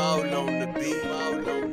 Moulo on the beat.